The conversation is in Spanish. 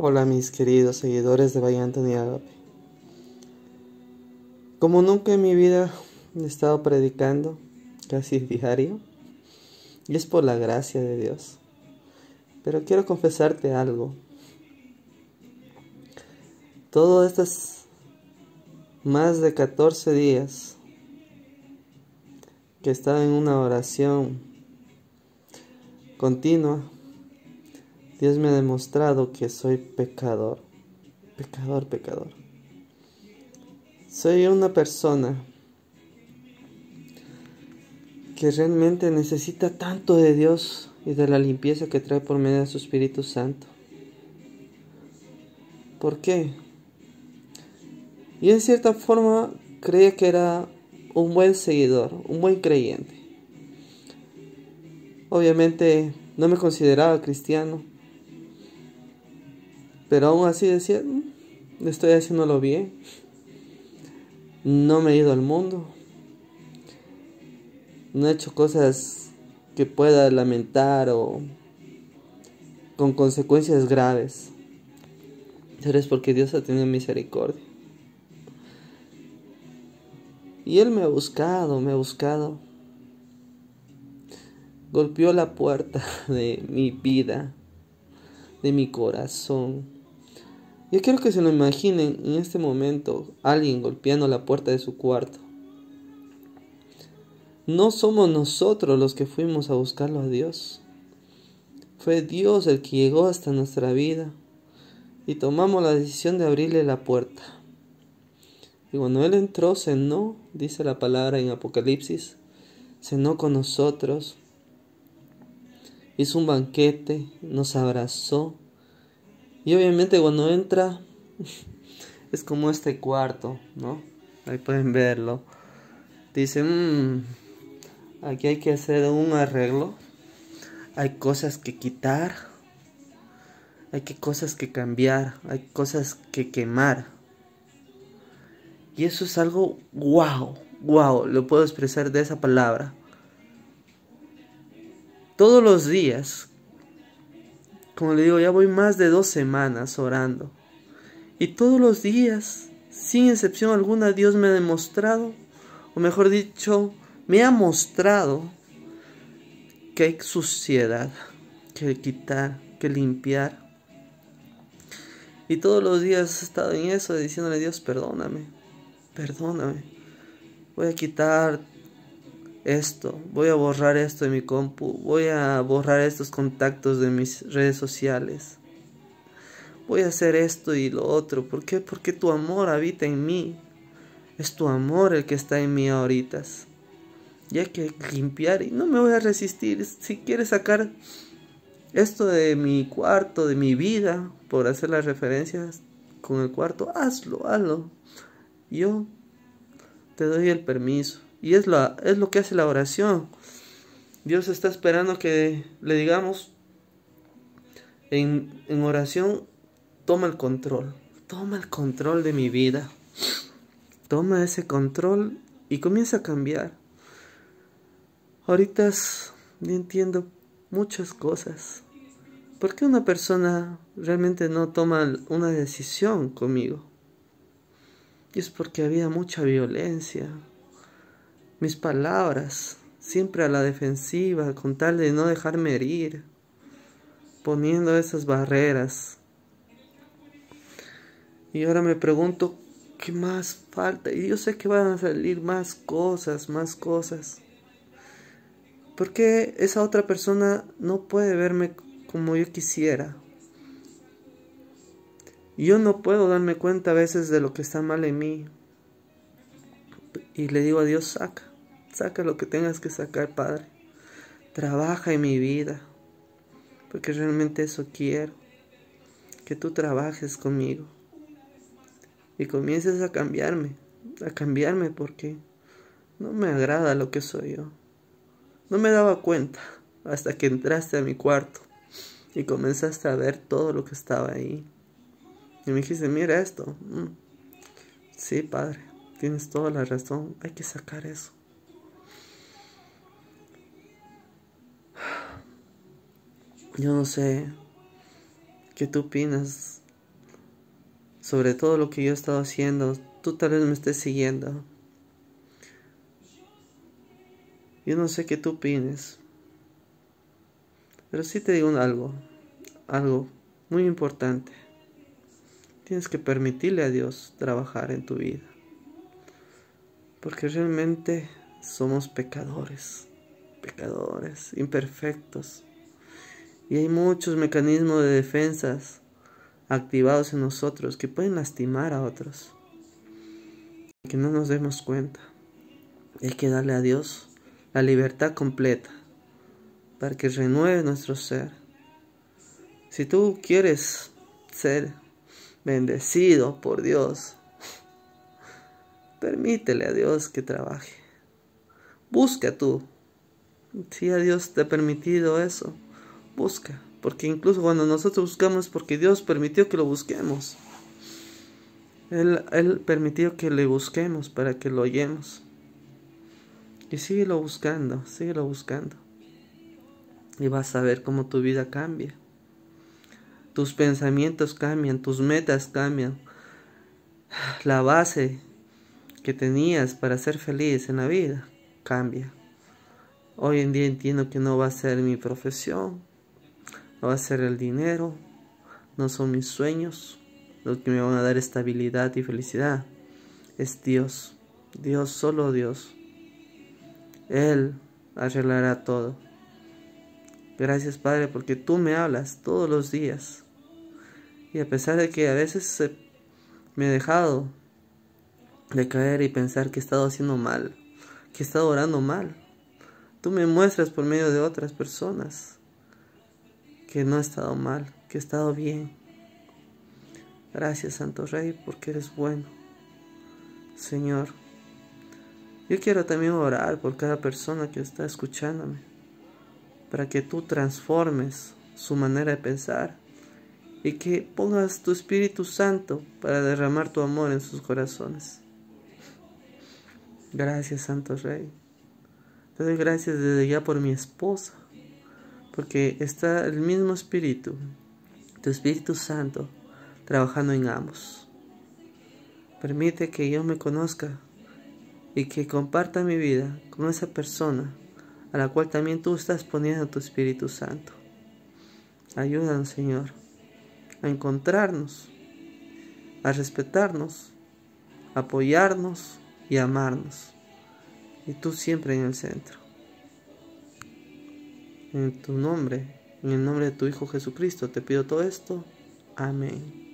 Hola mis queridos seguidores de Valle Anthony Agape. Como nunca en mi vida he estado predicando casi diario, y es por la gracia de Dios. Pero quiero confesarte algo. Todos estos más de 14 días que he estado en una oración continua, Dios me ha demostrado que soy pecador, pecador, pecador. Soy una persona que realmente necesita tanto de Dios y de la limpieza que trae por medio de su Espíritu Santo. ¿Por qué? Y en cierta forma creía que era un buen seguidor, un buen creyente. Obviamente no me consideraba cristiano, pero aún así decía, mm, estoy haciéndolo bien. No me he ido al mundo. No he hecho cosas que pueda lamentar o con consecuencias graves. Pero es porque Dios ha tenido misericordia. Y Él me ha buscado, me ha buscado. Golpeó la puerta de mi vida, de mi corazón yo quiero que se lo imaginen en este momento alguien golpeando la puerta de su cuarto. No somos nosotros los que fuimos a buscarlo a Dios. Fue Dios el que llegó hasta nuestra vida y tomamos la decisión de abrirle la puerta. Y cuando Él entró, cenó, dice la palabra en Apocalipsis, cenó con nosotros, hizo un banquete, nos abrazó y obviamente cuando entra es como este cuarto, ¿no? Ahí pueden verlo. Dice, mmm, aquí hay que hacer un arreglo. Hay cosas que quitar. Hay que cosas que cambiar. Hay cosas que quemar. Y eso es algo wow, wow, lo puedo expresar de esa palabra. Todos los días como le digo, ya voy más de dos semanas orando. Y todos los días, sin excepción alguna, Dios me ha demostrado, o mejor dicho, me ha mostrado que hay suciedad que quitar, que limpiar. Y todos los días he estado en eso, diciéndole Dios, perdóname, perdóname. Voy a quitar esto, voy a borrar esto de mi compu, voy a borrar estos contactos de mis redes sociales. Voy a hacer esto y lo otro. ¿Por qué? Porque tu amor habita en mí. Es tu amor el que está en mí ahorita. Y hay que limpiar y no me voy a resistir. Si quieres sacar esto de mi cuarto, de mi vida, por hacer las referencias con el cuarto, hazlo, hazlo. Yo te doy el permiso. Y es, es lo que hace la oración. Dios está esperando que le digamos en, en oración, toma el control, toma el control de mi vida. Toma ese control y comienza a cambiar. Ahorita yo entiendo muchas cosas. ¿Por qué una persona realmente no toma una decisión conmigo? Y es porque había mucha violencia, mis palabras, siempre a la defensiva, con tal de no dejarme herir, poniendo esas barreras. Y ahora me pregunto, ¿qué más falta? Y yo sé que van a salir más cosas, más cosas. ¿Por qué esa otra persona no puede verme como yo quisiera? Yo no puedo darme cuenta a veces de lo que está mal en mí. Y le digo a Dios, saca. Saca lo que tengas que sacar, Padre. Trabaja en mi vida. Porque realmente eso quiero. Que tú trabajes conmigo. Y comiences a cambiarme. A cambiarme porque no me agrada lo que soy yo. No me daba cuenta hasta que entraste a mi cuarto y comenzaste a ver todo lo que estaba ahí. Y me dijiste, mira esto. Mm. Sí, Padre, tienes toda la razón. Hay que sacar eso. Yo no sé qué tú opinas sobre todo lo que yo he estado haciendo. Tú tal vez me estés siguiendo. Yo no sé qué tú opines. Pero sí te digo algo. Algo muy importante. Tienes que permitirle a Dios trabajar en tu vida. Porque realmente somos pecadores. Pecadores, imperfectos. Y hay muchos mecanismos de defensas activados en nosotros que pueden lastimar a otros. Que no nos demos cuenta. Hay que darle a Dios la libertad completa para que renueve nuestro ser. Si tú quieres ser bendecido por Dios, permítele a Dios que trabaje. Busca tú. Si a Dios te ha permitido eso, busca. Porque incluso cuando nosotros buscamos, porque Dios permitió que lo busquemos. Él, él permitió que le busquemos para que lo oyemos. Y síguelo buscando, síguelo buscando. Y vas a ver cómo tu vida cambia. Tus pensamientos cambian, tus metas cambian. La base que tenías para ser feliz en la vida cambia. Hoy en día entiendo que no va a ser mi profesión, no va a ser el dinero, no son mis sueños los que me van a dar estabilidad y felicidad. Es Dios, Dios, solo Dios. Él arreglará todo. Gracias Padre porque tú me hablas todos los días. Y a pesar de que a veces me he dejado de caer y pensar que he estado haciendo mal, que he estado orando mal, tú me muestras por medio de otras personas que no he estado mal, que he estado bien. Gracias, Santo Rey, porque eres bueno. Señor, yo quiero también orar por cada persona que está escuchándome, para que tú transformes su manera de pensar y que pongas tu Espíritu Santo para derramar tu amor en sus corazones. Gracias, Santo Rey. Te doy gracias desde ya por mi esposa porque está el mismo Espíritu, tu Espíritu Santo, trabajando en ambos. Permite que yo me conozca y que comparta mi vida con esa persona a la cual también tú estás poniendo tu Espíritu Santo. Ayúdanos, Señor, a encontrarnos, a respetarnos, a apoyarnos y amarnos. Y tú siempre en el centro en tu nombre, en el nombre de tu Hijo Jesucristo, te pido todo esto. Amén.